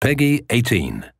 Peggy 18.